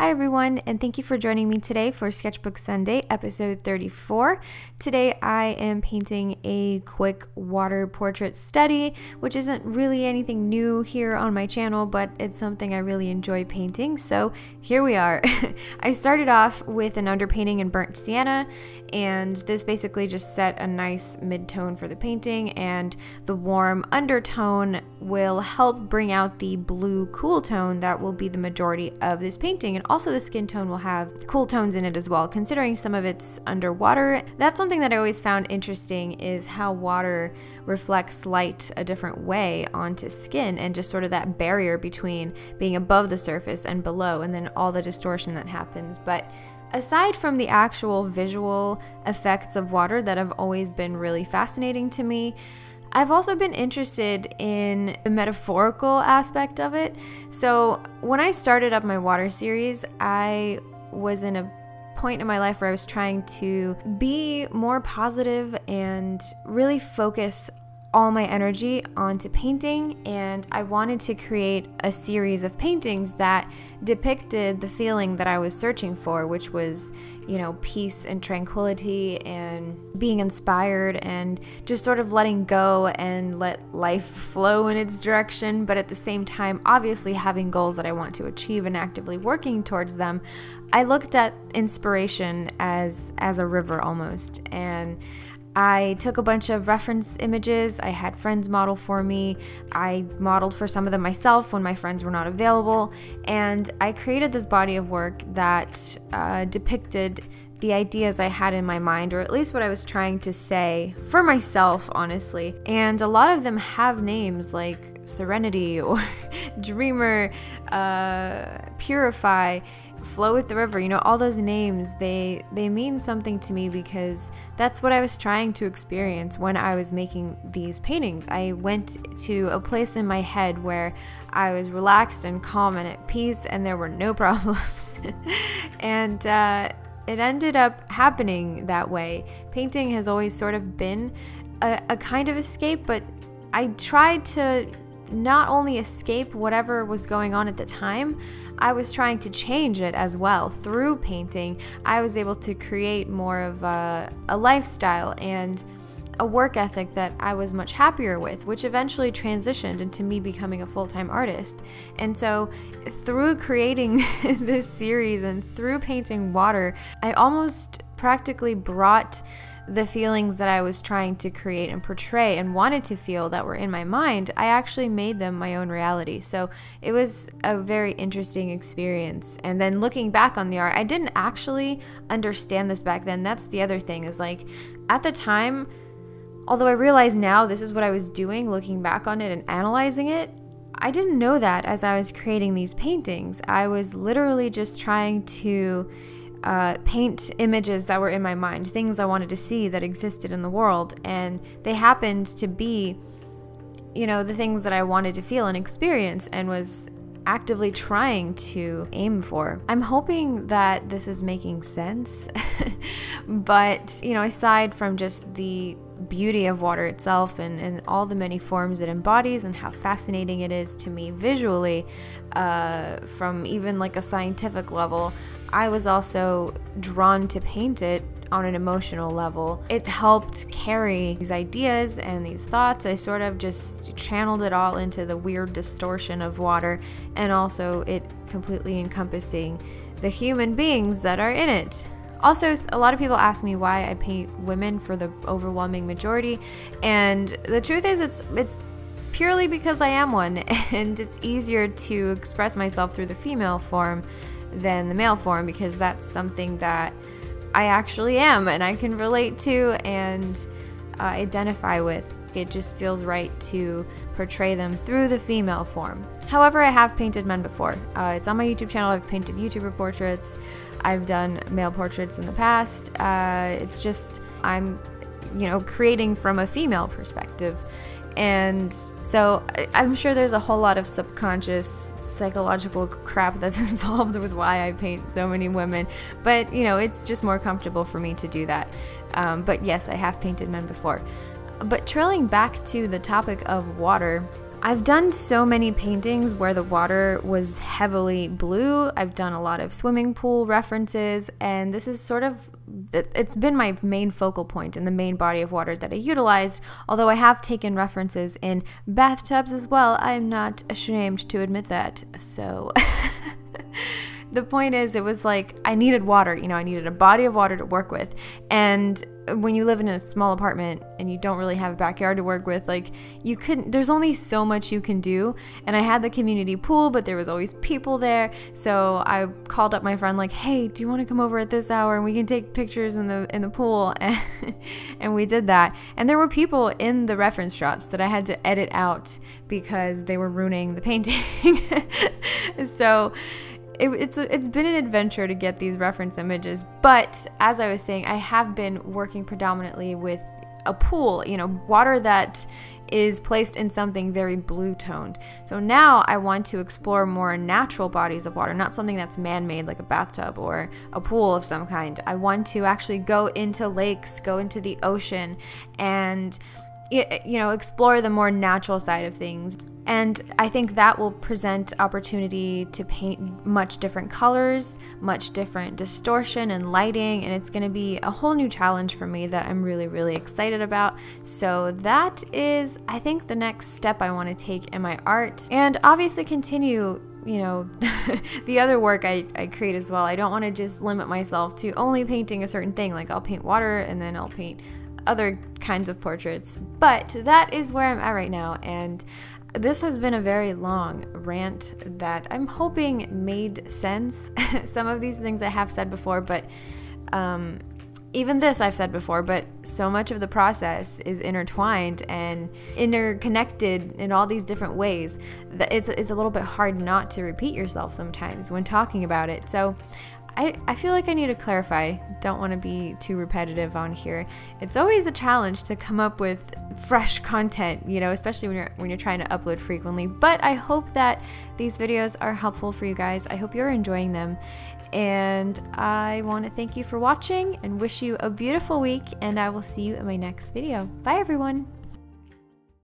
Hi, everyone, and thank you for joining me today for Sketchbook Sunday, episode 34. Today, I am painting a quick water portrait study, which isn't really anything new here on my channel, but it's something I really enjoy painting. So, here we are. I started off with an underpainting in burnt sienna, and this basically just set a nice mid tone for the painting, and the warm undertone will help bring out the blue cool tone that will be the majority of this painting. And also, the skin tone will have cool tones in it as well, considering some of it's underwater. That's something that I always found interesting is how water reflects light a different way onto skin and just sort of that barrier between being above the surface and below, and then all the distortion that happens. But Aside from the actual visual effects of water that have always been really fascinating to me, I've also been interested in the metaphorical aspect of it. So, when I started up my water series, I was in a point in my life where I was trying to be more positive and really focus all my energy onto painting, and I wanted to create a series of paintings that depicted the feeling that I was searching for, which was, you know, peace and tranquility and being inspired and just sort of letting go and let life flow in its direction, but at the same time, obviously having goals that I want to achieve and actively working towards them. I looked at inspiration as as a river almost and I took a bunch of reference images. I had friends model for me. I modeled for some of them myself when my friends were not available. And I created this body of work that uh, depicted the ideas I had in my mind, or at least what I was trying to say for myself, honestly. And a lot of them have names like Serenity or Dreamer, uh, Purify flow with the river you know all those names they they mean something to me because that's what i was trying to experience when i was making these paintings. I went to a place in my head where i was relaxed and calm and at peace and there were no problems. And uh, it ended up happening that way. Painting has always sort of been a, a kind of escape but i tried to not only escape whatever was going on at the time, I was trying to change it as well. Through painting, I was able to create more of a, a lifestyle and a work ethic that I was much happier with, which eventually transitioned into me becoming a full time artist. And so, through creating this series and through painting water, I almost practically brought the feelings that I was trying to create and portray and wanted to feel that were in my mind, I actually made them my own reality. So it was a very interesting experience. And then looking back on the art, I didn't actually understand this back then. That's the other thing is like at the time, although I realize now this is what I was doing, looking back on it and analyzing it, I didn't know that as I was creating these paintings. I was literally just trying to uh, paint images that were in my mind, things I wanted to see that existed in the world, and they happened to be, you know, the things that I wanted to feel and experience and was actively trying to aim for. I'm hoping that this is making sense, but, you know, aside from just the beauty of water itself and, and all the many forms it embodies and how fascinating it is to me visually, uh, from even like a scientific level, I was also drawn to paint it on an emotional level. It helped carry these ideas and these thoughts. I sort of just channeled it all into the weird distortion of water and also it completely encompassing the human beings that are in it. Also, a lot of people ask me why I paint women for the overwhelming majority, and the truth is it's it's purely because I am one and it's easier to express myself through the female form than the male form because that's something that I actually am and I can relate to and uh, identify with. It just feels right to portray them through the female form. However, I have painted men before. Uh, it's on my YouTube channel. I've painted YouTuber portraits. I've done male portraits in the past. Uh, it's just I'm, you know, creating from a female perspective. And so I'm sure there's a whole lot of subconscious psychological crap that's involved with why I paint so many women. But, you know, it's just more comfortable for me to do that. Um, but yes, I have painted men before. But trailing back to the topic of water, I've done so many paintings where the water was heavily blue. I've done a lot of swimming pool references, and this is sort of it's been my main focal point in the main body of water that I utilized, although I have taken references in bathtubs as well. I'm not ashamed to admit that. So the point is, it was like I needed water, you know, I needed a body of water to work with. And when you live in a small apartment and you don't really have a backyard to work with, like you couldn't, there's only so much you can do. And I had the community pool, but there was always people there. So I called up my friend, like, hey, do you want to come over at this hour and we can take pictures in the in the pool? And, and we did that. And there were people in the reference shots that I had to edit out because they were ruining the painting. so it, it's it's been an adventure to get these reference images, but as I was saying, I have been working predominantly with a pool, you know, water that is placed in something very blue toned. So now I want to explore more natural bodies of water, not something that's man made like a bathtub or a pool of some kind. I want to actually go into lakes, go into the ocean, and you know, explore the more natural side of things. And I think that will present opportunity to paint much different colors, much different distortion and lighting, and it's going to be a whole new challenge for me that I'm really, really excited about. So, that is, I think, the next step I want to take in my art, and obviously continue you know the other work I, I create as well i don't want to just limit myself to only painting a certain thing like i'll paint water and then i'll paint other kinds of portraits but that is where i'm at right now and this has been a very long rant that I'm hoping made sense. Some of these things I have said before, but um, even this I've said before, but so much of the process is intertwined and interconnected in all these different ways that it's, it's a little bit hard not to repeat yourself sometimes when talking about it. So I, I feel like I need to clarify. Don't want to be too repetitive on here. It's always a challenge to come up with fresh content, you know, especially when you're when you're trying to upload frequently. But I hope that these videos are helpful for you guys. I hope you're enjoying them. And I want to thank you for watching and wish you a beautiful week and I will see you in my next video. Bye everyone.